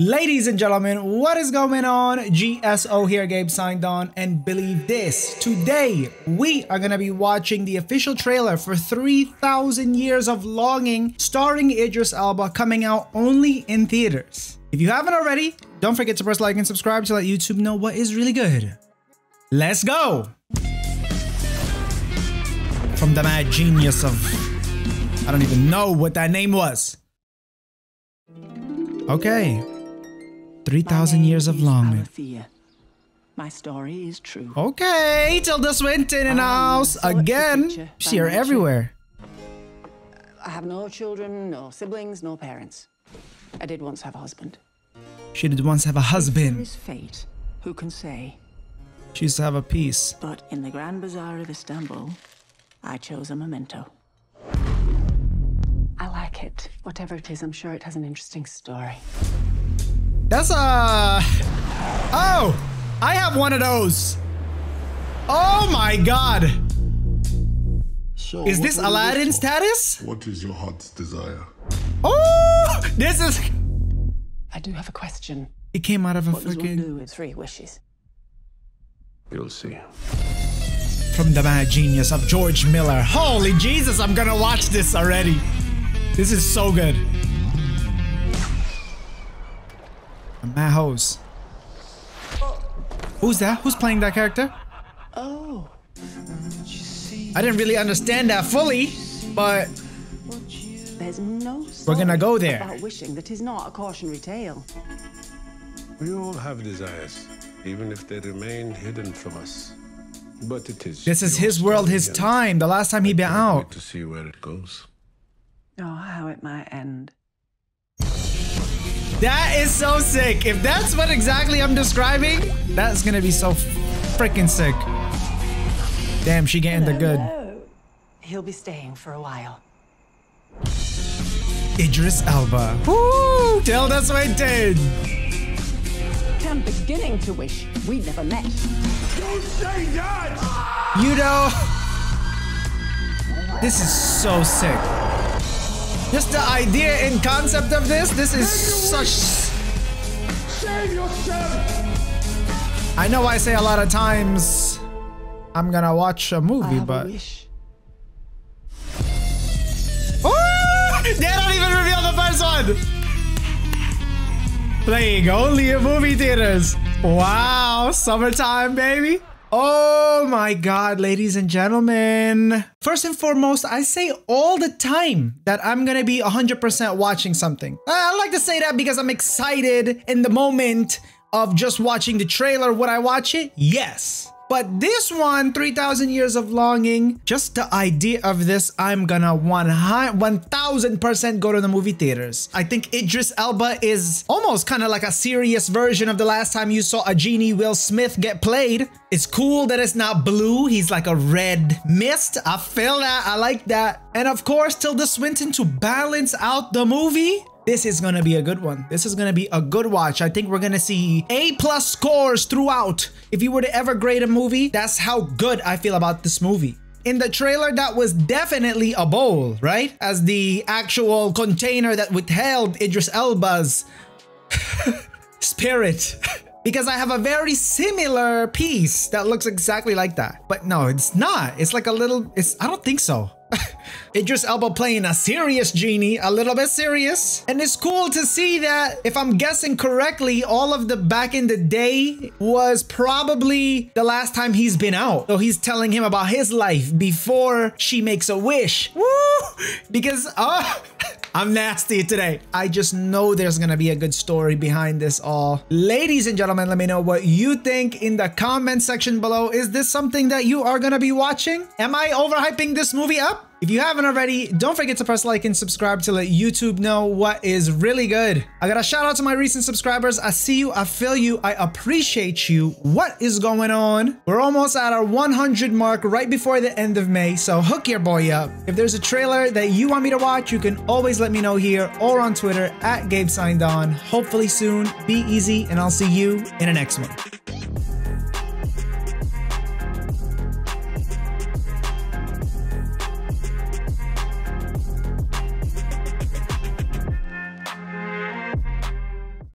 Ladies and gentlemen, what is going on? GSO here, Gabe signed on, and believe this, today we are gonna be watching the official trailer for 3000 Years of Longing starring Idris Elba coming out only in theaters. If you haven't already, don't forget to press like and subscribe to let YouTube know what is really good. Let's go! From the mad genius of, I don't even know what that name was. Okay. 3,000 years of longing. Alithea. My story is true. Okay, Tilda Swinton in the house so what's the again. See her everywhere. I have no children, no siblings, no parents. I did once have a husband. She did once have a husband. is fate. Who can say? She used to have a piece. But in the Grand Bazaar of Istanbul, I chose a memento. I like it. Whatever it is, I'm sure it has an interesting story. That's a. Oh, I have one of those. Oh my god. So Is this are Aladdin status? What is your heart's desire? Oh, this is. I do have a question. It came out of a What does one do with three wishes? You'll see. From the mad genius of George Miller. Holy Jesus, I'm gonna watch this already. This is so good. A mad hose. Who's that? Who's playing that character? Oh, I didn't really understand that fully, but there's no We're gonna go there. about wishing that is not a cautionary tale. We all have desires, even if they remain hidden from us. But it is. this is his world, his time. The last time he been I out. to see where it goes. Oh, how it might end. That is so sick. If that's what exactly I'm describing, that's gonna be so freaking sick. Damn, she getting the good. He'll be staying for a while. Idris Elba. Woo! Tilda Swinton. I'm beginning to wish we'd never met. Don't say that! You know, this is so sick. Just the idea and concept of this, this is such. I know I say a lot of times I'm gonna watch a movie, but. a ah! They don't even reveal the first one! Playing only in movie theaters. Wow, summertime, baby. Oh my god, ladies and gentlemen. First and foremost, I say all the time that I'm gonna be 100% watching something. I like to say that because I'm excited in the moment of just watching the trailer. Would I watch it? Yes. But this one, 3000 Years of Longing, just the idea of this, I'm gonna 1000% go to the movie theaters. I think Idris Elba is almost kind of like a serious version of the last time you saw a genie Will Smith get played. It's cool that it's not blue, he's like a red mist. I feel that, I like that. And of course, Tilda Swinton to balance out the movie. This is gonna be a good one. This is gonna be a good watch. I think we're gonna see A plus scores throughout. If you were to ever grade a movie, that's how good I feel about this movie. In the trailer, that was definitely a bowl, right? As the actual container that withheld Idris Elba's spirit. because I have a very similar piece that looks exactly like that. But no, it's not. It's like a little, it's, I don't think so. Idris Elba playing a serious genie, a little bit serious. And it's cool to see that, if I'm guessing correctly, all of the back in the day was probably the last time he's been out. So he's telling him about his life before she makes a wish. Woo! Because, oh, I'm nasty today. I just know there's gonna be a good story behind this all. Ladies and gentlemen, let me know what you think in the comment section below. Is this something that you are gonna be watching? Am I overhyping this movie up? If you haven't already, don't forget to press like and subscribe to let YouTube know what is really good. I got a shout out to my recent subscribers. I see you, I feel you, I appreciate you. What is going on? We're almost at our 100 mark right before the end of May, so hook your boy up. If there's a trailer that you want me to watch, you can always let me know here or on Twitter at Gabe Signed On. Hopefully soon. Be easy, and I'll see you in the next one.